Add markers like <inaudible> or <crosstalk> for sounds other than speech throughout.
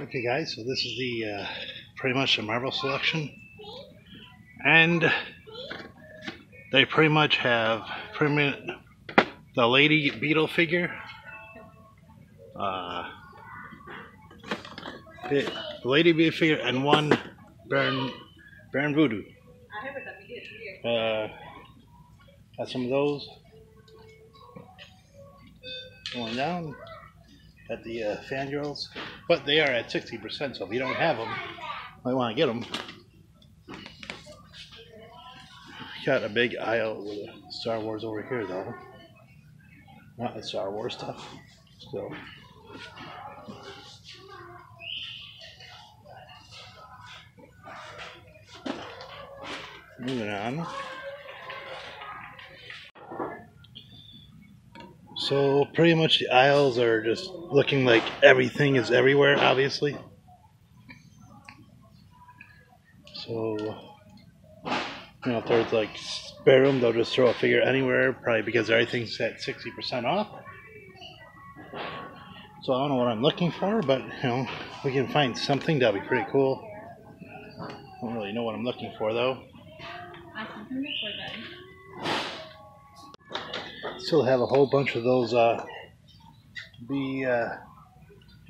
Okay, guys, so this is the uh, pretty much the Marvel selection, and they pretty much have much the Lady Beetle figure, uh, the Lady Beetle figure, and one Baron Baron Voodoo. Uh, got some of those. Going down at the uh, fangirls, but they are at 60%, so if you don't have them, might want to get them. Got a big aisle with Star Wars over here, though. Not the Star Wars stuff, still. Moving on. So pretty much the aisles are just looking like everything is everywhere, obviously. So, you know, if there's like spare room, they'll just throw a figure anywhere, probably because everything's at 60% off. So I don't know what I'm looking for, but you know, we can find something that'll be pretty cool. I don't really know what I'm looking for though. Still have a whole bunch of those uh, B uh,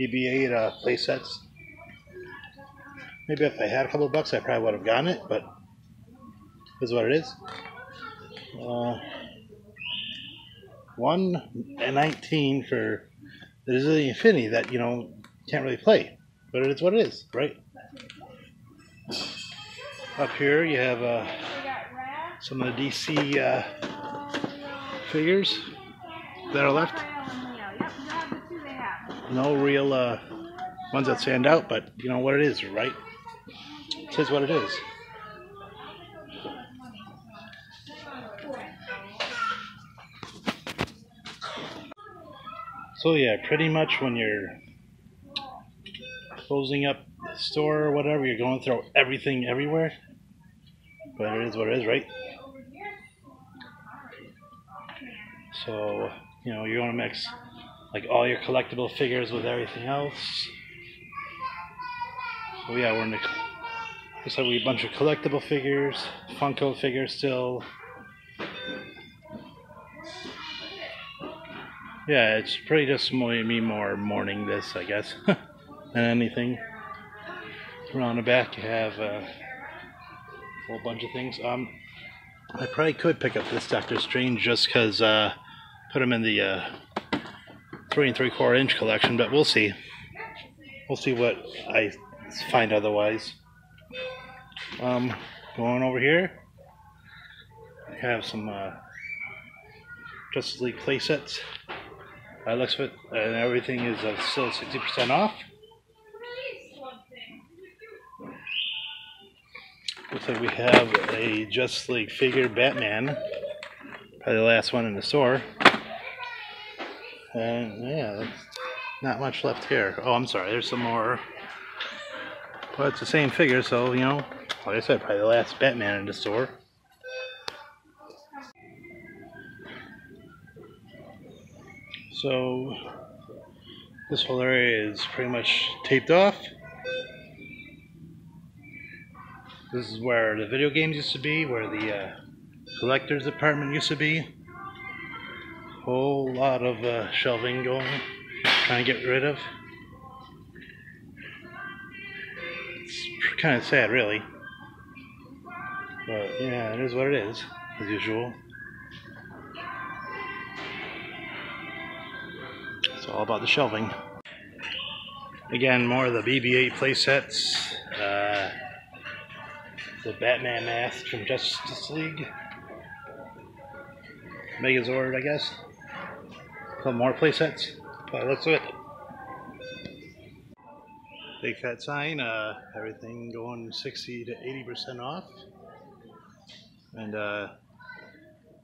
BB-8 uh, play sets. Maybe if I had a couple bucks, I probably would have gotten it, but this is what it is. Uh, one and nineteen for the Disney Infinity that you know can't really play, but it is what it is, right? Up here you have uh, some of the DC uh, figures that are left. No real uh, ones that stand out, but you know what it is, right? It is what it is. So yeah, pretty much when you're closing up the store or whatever, you're going throw everything everywhere. But it is what it is, right? So, you know, you want to mix like all your collectible figures with everything else. So yeah, we're in the looks like we a bunch of collectible figures, Funko figures still. Yeah, it's pretty just me more mourning this, I guess, <laughs> than anything. Around the back, you have uh, a whole bunch of things. Um, I probably could pick up this Doctor Strange just because uh, put him in the uh, three and three quarter inch collection, but we'll see. We'll see what I find otherwise. Um, going over here, I have some uh, Justice League playsets. By looks of it, and everything is uh, still 60% off. Looks like we have a Justice League figure, Batman. Probably the last one in the store. And yeah, not much left here. Oh, I'm sorry, there's some more. Well, it's the same figure, so, you know, like I said, probably the last Batman in the store. So, this whole area is pretty much taped off. This is where the video games used to be, where the uh, collector's department used to be. Whole lot of uh, shelving going, trying to get rid of. It's kind of sad, really. But yeah, it is what it is, as usual. It's all about the shelving. Again, more of the BB-8 playsets. The Batman mask from Justice League. Megazord, I guess. Couple more playsets. But looks it. Big fat sign. Uh, everything going 60 to 80 percent off. And uh,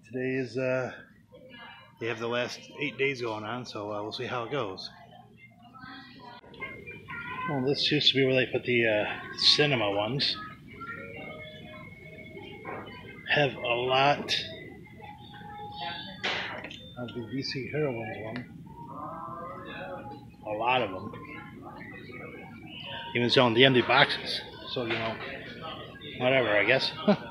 today is uh, they have the last eight days going on, so uh, we'll see how it goes. Well, this used to be where they put the uh, cinema ones. Have a lot of the DC Heroines one. A lot of them. Even selling the empty boxes. So, you know, whatever, I guess. <laughs>